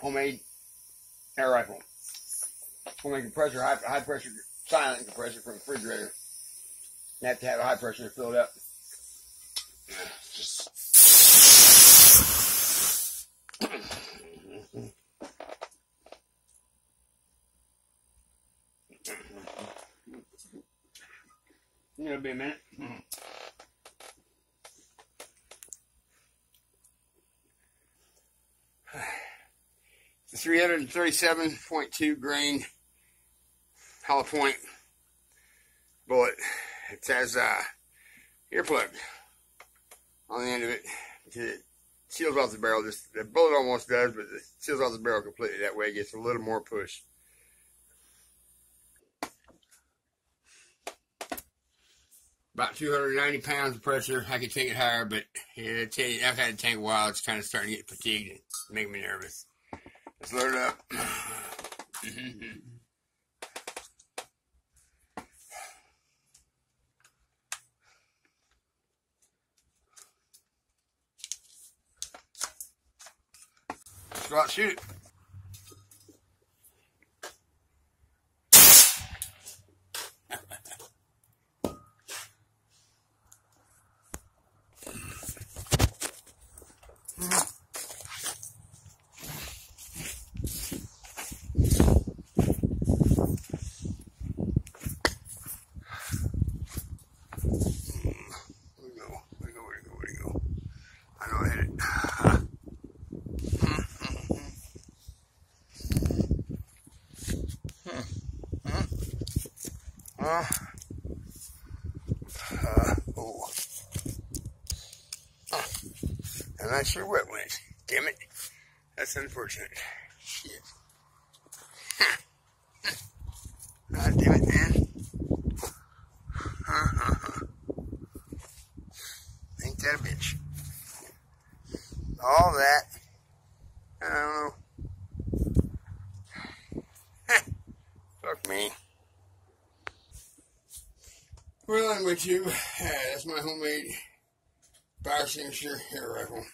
homemade air rifle. Homemade compressor, high, high pressure, silent compressor from the refrigerator. You have to have a high pressure to fill it up. Just It'll be a minute. 337.2 grain hollow point bullet. It has uh, a earplug on the end of it. because It seals off the barrel. Just the bullet almost does, but it seals off the barrel completely. That way, it gets a little more push. About 290 pounds of pressure. I could take it higher, but I've had the tank a while. It's kind of starting to get fatigued and make me nervous. Let's go out shoot. Uh, uh, oh. Uh, and that's your wet ones. Damn it. That's unfortunate. Shit. Huh. God damn it, man. Uh-huh. Ain't that a bitch? All that. I don't know. Fuck me. Well, I'm with you. Uh, that's my homemade fire extinguisher air rifle.